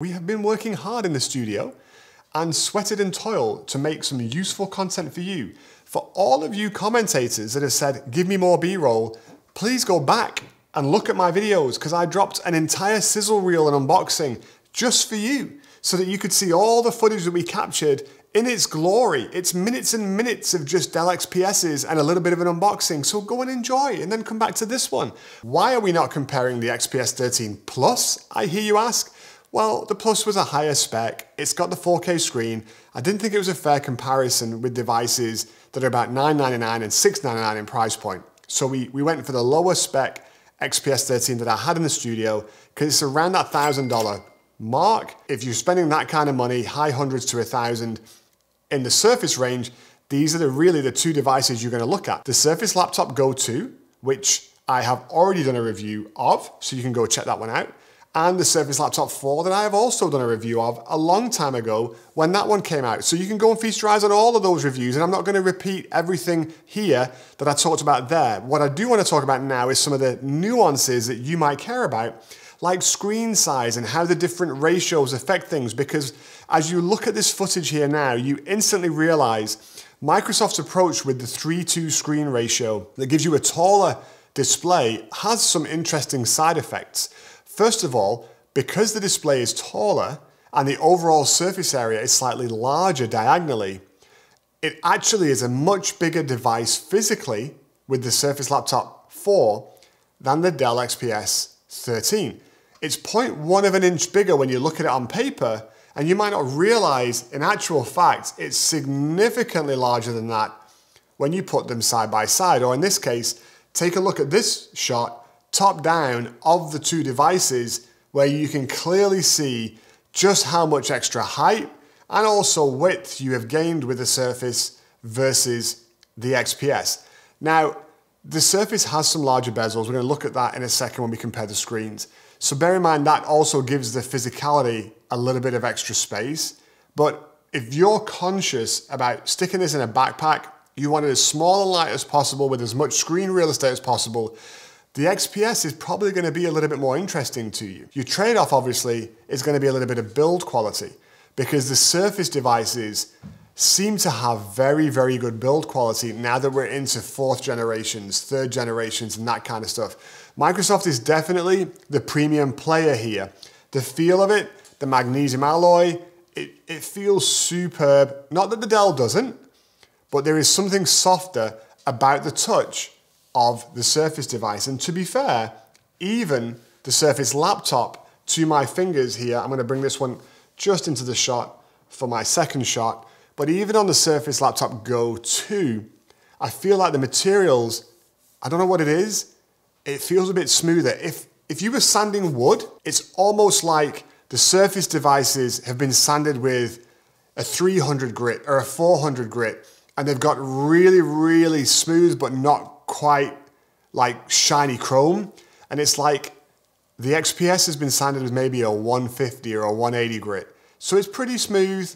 We have been working hard in the studio and sweated and toiled to make some useful content for you. For all of you commentators that have said, give me more B-roll, please go back and look at my videos because I dropped an entire sizzle reel and unboxing just for you so that you could see all the footage that we captured in its glory. It's minutes and minutes of just Dell XPSs and a little bit of an unboxing. So go and enjoy and then come back to this one. Why are we not comparing the XPS 13 Plus, I hear you ask? Well, the Plus was a higher spec, it's got the 4K screen. I didn't think it was a fair comparison with devices that are about 999 and 699 in price point. So we, we went for the lower spec XPS 13 that I had in the studio because it's around that $1,000 mark. If you're spending that kind of money, high hundreds to a thousand in the Surface range, these are the, really the two devices you're gonna look at. The Surface Laptop Go 2, which I have already done a review of, so you can go check that one out and the Surface Laptop 4 that I have also done a review of a long time ago when that one came out. So you can go and feast your eyes on all of those reviews and I'm not going to repeat everything here that I talked about there. What I do want to talk about now is some of the nuances that you might care about like screen size and how the different ratios affect things because as you look at this footage here now, you instantly realize Microsoft's approach with the 3-2 screen ratio that gives you a taller display has some interesting side effects. First of all, because the display is taller and the overall surface area is slightly larger diagonally, it actually is a much bigger device physically with the Surface Laptop 4 than the Dell XPS 13. It's 0.1 of an inch bigger when you look at it on paper, and you might not realize in actual fact it's significantly larger than that when you put them side by side, or in this case, take a look at this shot top down of the two devices where you can clearly see just how much extra height and also width you have gained with the Surface versus the XPS. Now, the Surface has some larger bezels. We're to look at that in a second when we compare the screens. So bear in mind that also gives the physicality a little bit of extra space. But if you're conscious about sticking this in a backpack, you want it as small and light as possible with as much screen real estate as possible, the XPS is probably going to be a little bit more interesting to you. Your trade-off, obviously, is going to be a little bit of build quality because the Surface devices seem to have very, very good build quality now that we're into fourth generations, third generations, and that kind of stuff. Microsoft is definitely the premium player here. The feel of it, the magnesium alloy, it, it feels superb. Not that the Dell doesn't, but there is something softer about the touch of the Surface device. And to be fair, even the Surface laptop to my fingers here, I'm gonna bring this one just into the shot for my second shot, but even on the Surface Laptop Go 2, I feel like the materials, I don't know what it is, it feels a bit smoother. If, if you were sanding wood, it's almost like the Surface devices have been sanded with a 300 grit or a 400 grit, and they've got really, really smooth but not quite like shiny chrome. And it's like the XPS has been sanded with maybe a 150 or a 180 grit. So it's pretty smooth,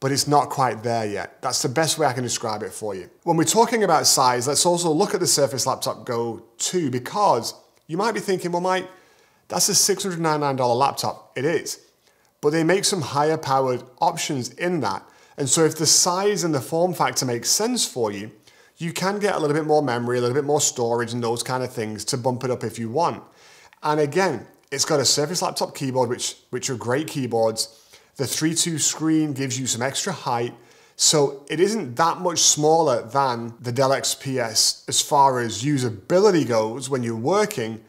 but it's not quite there yet. That's the best way I can describe it for you. When we're talking about size, let's also look at the Surface Laptop Go 2 because you might be thinking, well, Mike, that's a $699 laptop. It is. But they make some higher powered options in that. And so if the size and the form factor makes sense for you, you can get a little bit more memory, a little bit more storage and those kind of things to bump it up if you want. And again, it's got a Surface Laptop keyboard, which, which are great keyboards. The 3.2 screen gives you some extra height. So it isn't that much smaller than the Dell XPS as far as usability goes when you're working,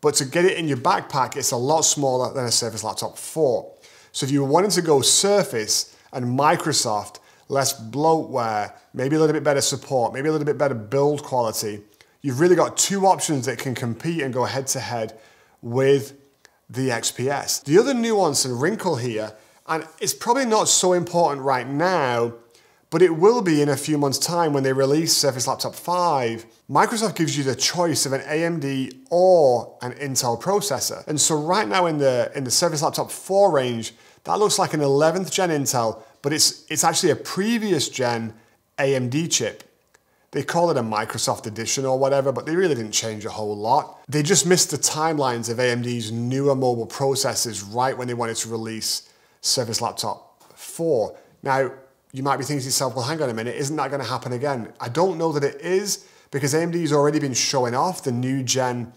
but to get it in your backpack, it's a lot smaller than a Surface Laptop 4. So if you wanting to go Surface and Microsoft, less bloatware, maybe a little bit better support, maybe a little bit better build quality. You've really got two options that can compete and go head to head with the XPS. The other nuance and wrinkle here, and it's probably not so important right now, but it will be in a few months time when they release Surface Laptop 5. Microsoft gives you the choice of an AMD or an Intel processor. And so right now in the, in the Surface Laptop 4 range, that looks like an 11th gen Intel but it's, it's actually a previous gen AMD chip. They call it a Microsoft edition or whatever, but they really didn't change a whole lot. They just missed the timelines of AMD's newer mobile processors right when they wanted to release Surface Laptop 4. Now, you might be thinking to yourself, well, hang on a minute, isn't that going to happen again? I don't know that it is because AMD's already been showing off the new gen,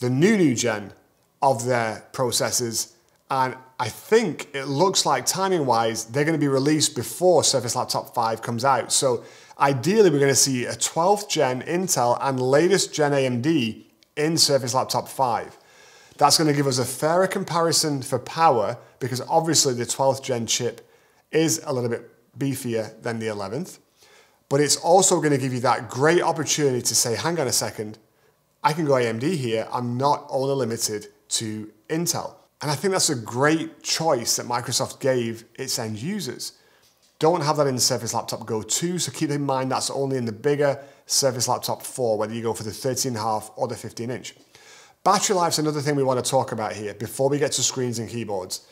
the new new gen of their processors. And I think it looks like timing wise, they're going to be released before Surface Laptop 5 comes out. So ideally, we're going to see a 12th gen Intel and latest gen AMD in Surface Laptop 5. That's going to give us a fairer comparison for power because obviously the 12th gen chip is a little bit beefier than the 11th. But it's also going to give you that great opportunity to say, hang on a second, I can go AMD here. I'm not only limited to Intel. And I think that's a great choice that Microsoft gave its end users. Don't have that in the Surface Laptop Go 2, so keep in mind that's only in the bigger Surface Laptop 4, whether you go for the 13.5 or the 15 inch. Battery life's another thing we want to talk about here before we get to screens and keyboards,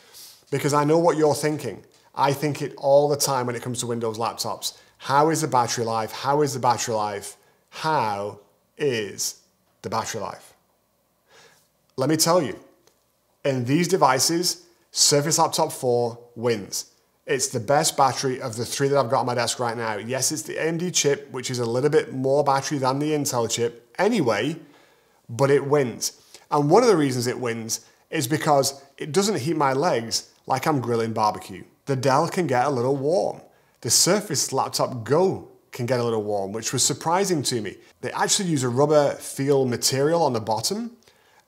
because I know what you're thinking. I think it all the time when it comes to Windows laptops. How is the battery life? How is the battery life? How is the battery life? Let me tell you, in these devices, Surface Laptop 4 wins. It's the best battery of the three that I've got on my desk right now. Yes, it's the AMD chip, which is a little bit more battery than the Intel chip anyway, but it wins. And one of the reasons it wins is because it doesn't heat my legs like I'm grilling barbecue. The Dell can get a little warm. The Surface Laptop Go can get a little warm, which was surprising to me. They actually use a rubber feel material on the bottom.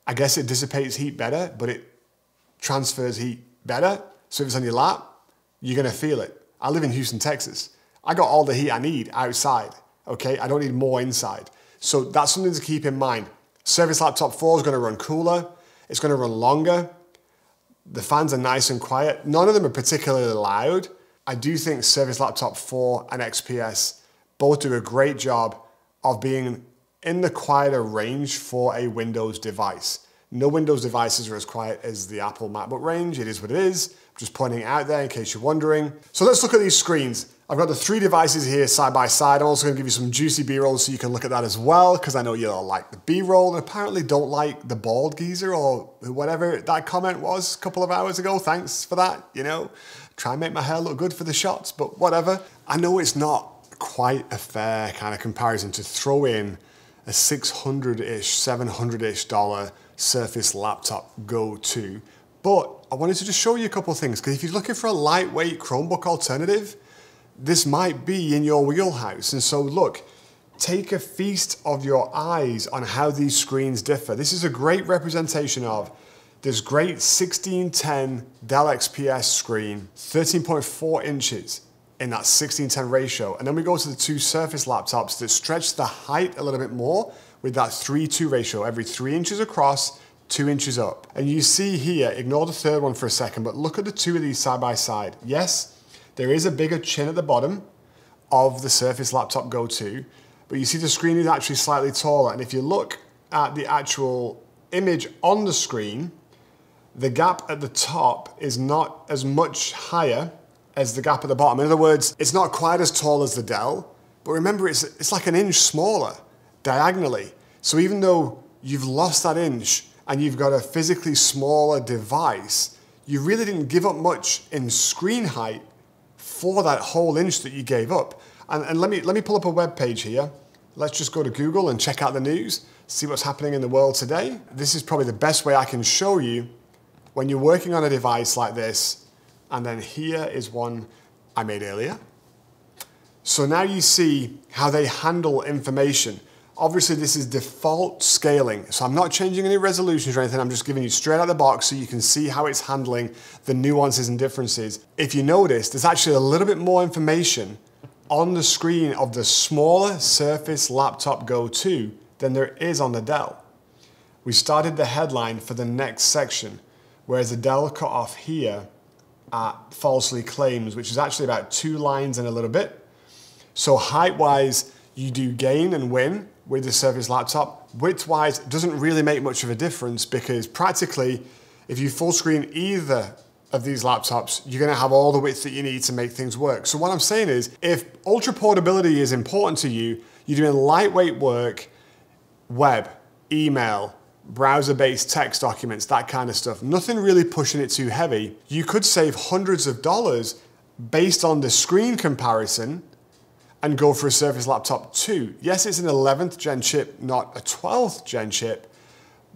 I guess it dissipates heat better, but it transfers heat better. So if it's on your lap, you're gonna feel it. I live in Houston, Texas. I got all the heat I need outside, okay? I don't need more inside. So that's something to keep in mind. Surface Laptop 4 is gonna run cooler, it's gonna run longer. The fans are nice and quiet. None of them are particularly loud. I do think Surface Laptop 4 and XPS both do a great job of being in the quieter range for a Windows device. No Windows devices are as quiet as the Apple MacBook range. It is what it is. I'm just pointing out there in case you're wondering. So let's look at these screens. I've got the three devices here side by side. I'm also gonna give you some juicy B-roll so you can look at that as well, because I know you all like the B-roll and apparently don't like the bald geezer or whatever that comment was a couple of hours ago. Thanks for that, you know. Try and make my hair look good for the shots, but whatever. I know it's not quite a fair kind of comparison to throw in a 600-ish, 700-ish dollar Surface Laptop Go 2. But I wanted to just show you a couple of things because if you're looking for a lightweight Chromebook alternative, this might be in your wheelhouse. And so look, take a feast of your eyes on how these screens differ. This is a great representation of this great 1610 Dell XPS screen, 13.4 inches in that 1610 ratio. And then we go to the two Surface laptops that stretch the height a little bit more with that 3-2 ratio, every three inches across, two inches up. And you see here, ignore the third one for a second, but look at the two of these side by side. Yes, there is a bigger chin at the bottom of the Surface Laptop Go 2, but you see the screen is actually slightly taller. And if you look at the actual image on the screen, the gap at the top is not as much higher as the gap at the bottom. In other words, it's not quite as tall as the Dell, but remember it's, it's like an inch smaller diagonally. So even though you've lost that inch and you've got a physically smaller device, you really didn't give up much in screen height for that whole inch that you gave up. And, and let, me, let me pull up a web page here. Let's just go to Google and check out the news, see what's happening in the world today. This is probably the best way I can show you when you're working on a device like this. And then here is one I made earlier. So now you see how they handle information. Obviously this is default scaling, so I'm not changing any resolutions or anything, I'm just giving you straight out the box so you can see how it's handling the nuances and differences. If you notice, there's actually a little bit more information on the screen of the smaller Surface Laptop Go 2 than there is on the Dell. We started the headline for the next section, whereas the Dell cut off here at falsely claims, which is actually about two lines and a little bit. So height-wise, you do gain and win, with the Surface laptop. Width-wise, doesn't really make much of a difference because practically, if you full screen either of these laptops, you're gonna have all the width that you need to make things work. So what I'm saying is, if ultra portability is important to you, you're doing lightweight work, web, email, browser-based text documents, that kind of stuff, nothing really pushing it too heavy, you could save hundreds of dollars based on the screen comparison and go for a Surface Laptop 2. Yes, it's an 11th gen chip, not a 12th gen chip,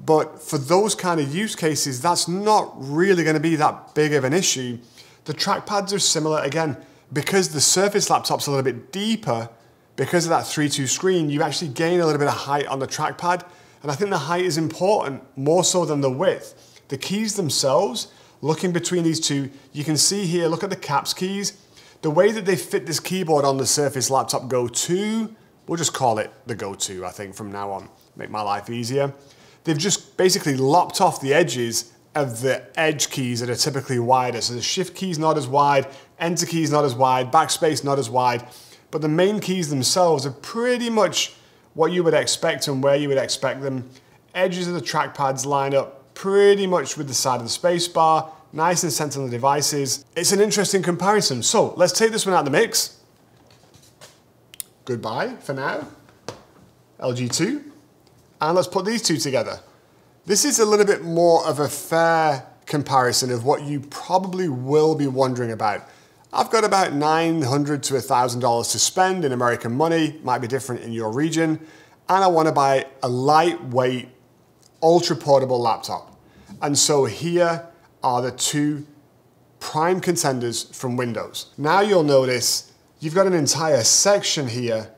but for those kind of use cases, that's not really going to be that big of an issue. The trackpads are similar. Again, because the Surface laptop's a little bit deeper, because of that 3.2 screen, you actually gain a little bit of height on the trackpad. And I think the height is important more so than the width. The keys themselves, looking between these two, you can see here, look at the caps keys. The way that they fit this keyboard on the Surface Laptop Go 2, we'll just call it the Go 2, I think, from now on, make my life easier. They've just basically lopped off the edges of the edge keys that are typically wider. So the shift key is not as wide, enter key is not as wide, backspace not as wide, but the main keys themselves are pretty much what you would expect and where you would expect them. Edges of the trackpads line up pretty much with the side of the spacebar, nice and centered on the devices. It's an interesting comparison. So let's take this one out of the mix. Goodbye for now. LG2. And let's put these two together. This is a little bit more of a fair comparison of what you probably will be wondering about. I've got about 900 to $1,000 to spend in American money, might be different in your region, and I wanna buy a lightweight, ultra portable laptop. And so here are the two prime contenders from Windows. Now you'll notice you've got an entire section here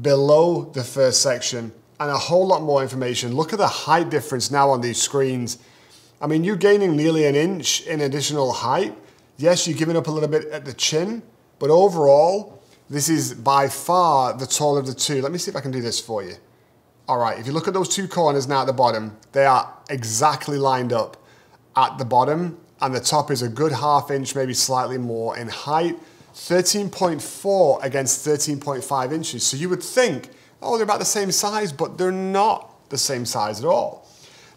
below the first section and a whole lot more information. Look at the height difference now on these screens. I mean, you're gaining nearly an inch in additional height. Yes, you're giving up a little bit at the chin, but overall, this is by far the taller of the two. Let me see if I can do this for you. All right, if you look at those two corners now at the bottom, they are exactly lined up at the bottom, and the top is a good half inch, maybe slightly more in height. 13.4 against 13.5 inches. So you would think oh, they're about the same size, but they're not the same size at all.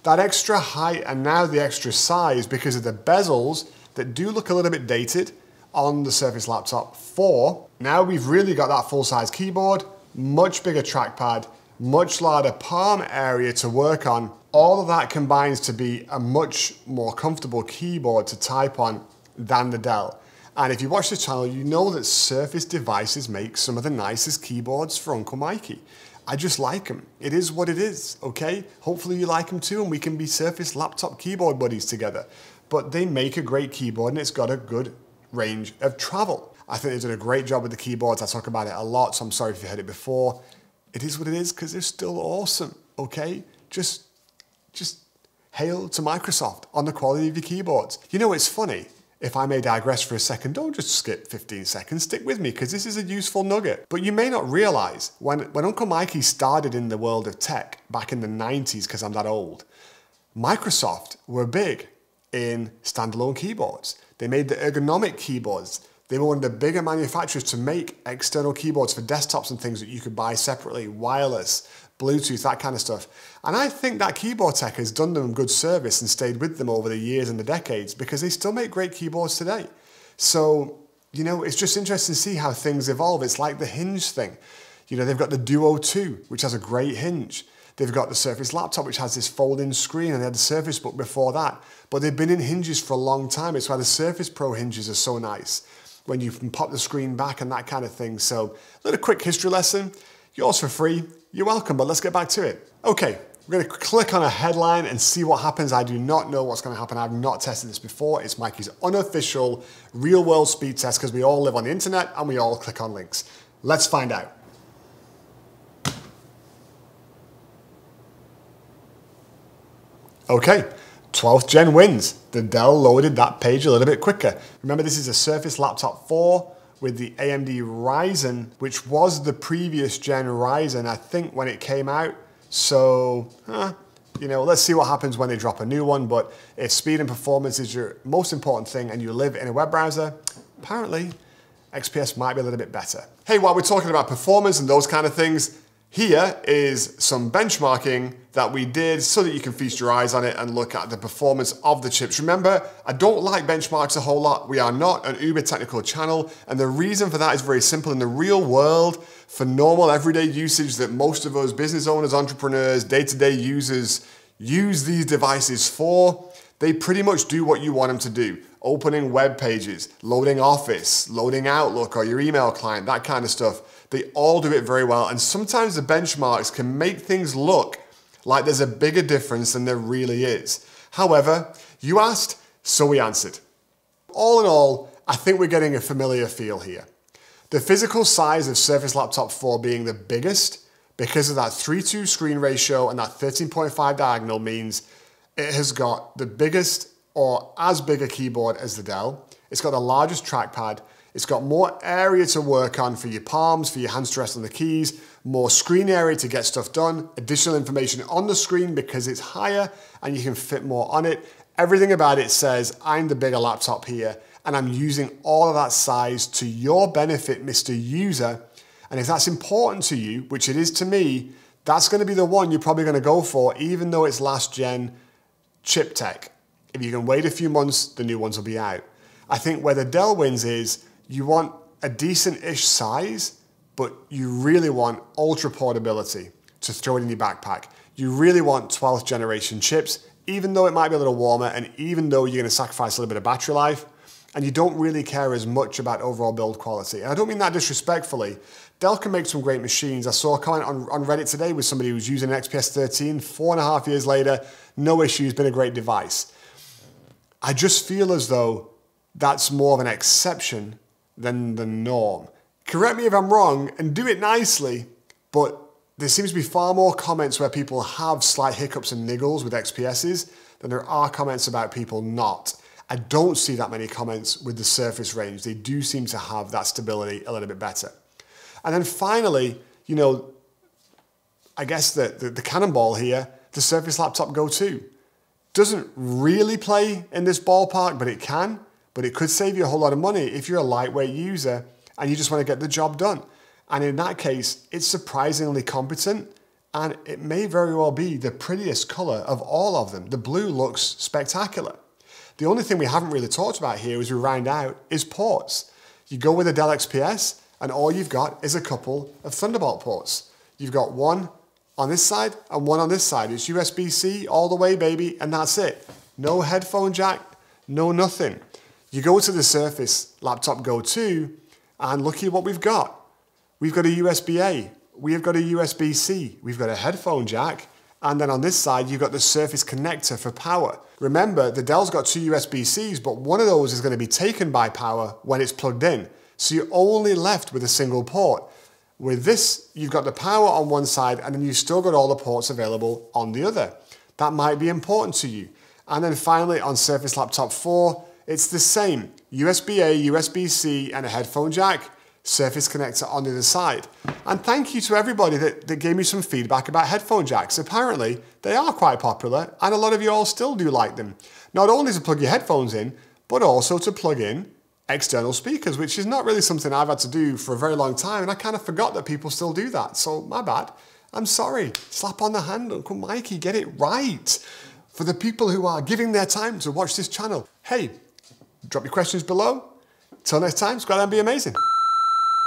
That extra height and now the extra size because of the bezels that do look a little bit dated on the Surface Laptop 4. Now we've really got that full-size keyboard, much bigger trackpad, much larger palm area to work on. All of that combines to be a much more comfortable keyboard to type on than the Dell. And if you watch this channel, you know that Surface devices make some of the nicest keyboards for Uncle Mikey. I just like them. It is what it is, okay? Hopefully you like them too and we can be Surface laptop keyboard buddies together. But they make a great keyboard and it's got a good range of travel. I think they did a great job with the keyboards. I talk about it a lot, so I'm sorry if you heard it before. It is what it is because they're still awesome, okay? Just, just hail to Microsoft on the quality of your keyboards. You know, it's funny if I may digress for a second, don't just skip 15 seconds, stick with me because this is a useful nugget. But you may not realize when, when Uncle Mikey started in the world of tech back in the 90s, because I'm that old, Microsoft were big in standalone keyboards. They made the ergonomic keyboards. They were one of the bigger manufacturers to make external keyboards for desktops and things that you could buy separately, wireless, Bluetooth, that kind of stuff. And I think that keyboard tech has done them good service and stayed with them over the years and the decades because they still make great keyboards today. So, you know, it's just interesting to see how things evolve. It's like the hinge thing. You know, they've got the Duo 2, which has a great hinge. They've got the Surface laptop, which has this folding screen, and they had the Surface Book before that. But they've been in hinges for a long time. It's why the Surface Pro hinges are so nice when you can pop the screen back and that kind of thing. So, a little quick history lesson. Yours for free. You're welcome, but let's get back to it. Okay, we're gonna click on a headline and see what happens. I do not know what's gonna happen. I've not tested this before. It's Mikey's unofficial real world speed test because we all live on the internet and we all click on links. Let's find out. Okay, 12th gen wins. The Dell loaded that page a little bit quicker. Remember, this is a Surface Laptop 4 with the AMD Ryzen, which was the previous gen Ryzen, I think, when it came out. So, huh, you know, let's see what happens when they drop a new one. But if speed and performance is your most important thing and you live in a web browser, apparently XPS might be a little bit better. Hey, while we're talking about performance and those kind of things, Here is some benchmarking that we did so that you can feast your eyes on it and look at the performance of the chips. Remember, I don't like benchmarks a whole lot. We are not an uber technical channel. And the reason for that is very simple. In the real world, for normal everyday usage that most of us business owners, entrepreneurs, day-to-day -day users use these devices for, they pretty much do what you want them to do. Opening web pages, loading Office, loading Outlook or your email client, that kind of stuff. They all do it very well. And sometimes the benchmarks can make things look like there's a bigger difference than there really is. However, you asked, so we answered. All in all, I think we're getting a familiar feel here. The physical size of Surface Laptop 4 being the biggest because of that 3-2 screen ratio and that 13.5 diagonal means it has got the biggest or as big a keyboard as the Dell. It's got the largest trackpad. It's got more area to work on for your palms, for your hands to rest on the keys, more screen area to get stuff done, additional information on the screen because it's higher and you can fit more on it. Everything about it says, I'm the bigger laptop here and I'm using all of that size to your benefit, Mr. User. And if that's important to you, which it is to me, that's gonna be the one you're probably gonna go for, even though it's last gen chip tech. If you can wait a few months, the new ones will be out. I think where the Dell wins is you want a decent-ish size, but you really want ultra portability to throw it in your backpack. You really want 12th generation chips, even though it might be a little warmer and even though you're gonna sacrifice a little bit of battery life, and you don't really care as much about overall build quality. And I don't mean that disrespectfully. Dell can make some great machines. I saw a comment on, on Reddit today with somebody who's using an XPS 13, four and a half years later, no issues, been a great device. I just feel as though that's more of an exception than the norm. Correct me if I'm wrong and do it nicely, but there seems to be far more comments where people have slight hiccups and niggles with XPSs than there are comments about people not. I don't see that many comments with the surface range. They do seem to have that stability a little bit better. And then finally, you know, I guess the, the, the cannonball here, the Surface Laptop Go 2. Doesn't really play in this ballpark, but it can. But it could save you a whole lot of money if you're a lightweight user and you just want to get the job done. And in that case, it's surprisingly competent and it may very well be the prettiest color of all of them. The blue looks spectacular. The only thing we haven't really talked about here as we round out is ports. You go with a Dell XPS and all you've got is a couple of Thunderbolt ports. You've got one on this side and one on this side. It's USB-C all the way, baby, and that's it. No headphone jack, no nothing. You go to the Surface Laptop Go 2 and look at what we've got. We've got a USB-A, we've got a USB-C, we've got a headphone jack, and then on this side, you've got the Surface connector for power. Remember, the Dell's got two USB-Cs, but one of those is gonna be taken by power when it's plugged in. So you're only left with a single port. With this, you've got the power on one side and then you've still got all the ports available on the other. That might be important to you. And then finally on Surface Laptop 4, it's the same. USB-A, USB-C and a headphone jack, Surface connector on the other side. And thank you to everybody that, that gave me some feedback about headphone jacks. Apparently, they are quite popular and a lot of you all still do like them. Not only to plug your headphones in, but also to plug in external speakers, which is not really something I've had to do for a very long time. And I kind of forgot that people still do that. So my bad. I'm sorry. Slap on the hand, Uncle Mikey, get it right. For the people who are giving their time to watch this channel, hey, drop your questions below. Till next time, subscribe and be amazing.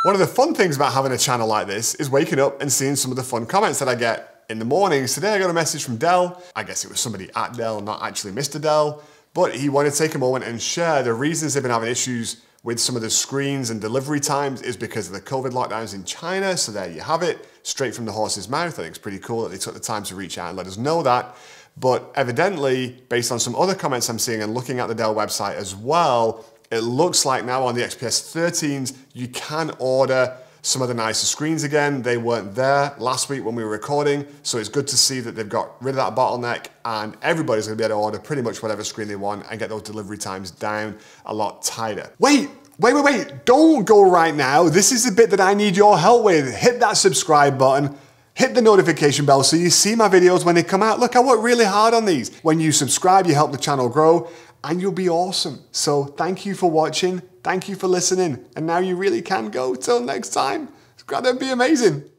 One of the fun things about having a channel like this is waking up and seeing some of the fun comments that I get in the mornings. Today I got a message from Dell. I guess it was somebody at Dell, not actually Mr. Dell. But he wanted to take a moment and share the reasons they've been having issues with some of the screens and delivery times is because of the COVID lockdowns in China. So there you have it, straight from the horse's mouth. I think it's pretty cool that they took the time to reach out and let us know that. But evidently, based on some other comments I'm seeing and looking at the Dell website as well, it looks like now on the XPS 13s, you can order some of the nicer screens again. They weren't there last week when we were recording, so it's good to see that they've got rid of that bottleneck and everybody's gonna be able to order pretty much whatever screen they want and get those delivery times down a lot tighter. Wait, wait, wait, wait, don't go right now. This is the bit that I need your help with. Hit that subscribe button, hit the notification bell so you see my videos when they come out. Look, I work really hard on these. When you subscribe, you help the channel grow and you'll be awesome. So thank you for watching. Thank you for listening. And now you really can go. Till next time, it's to be amazing.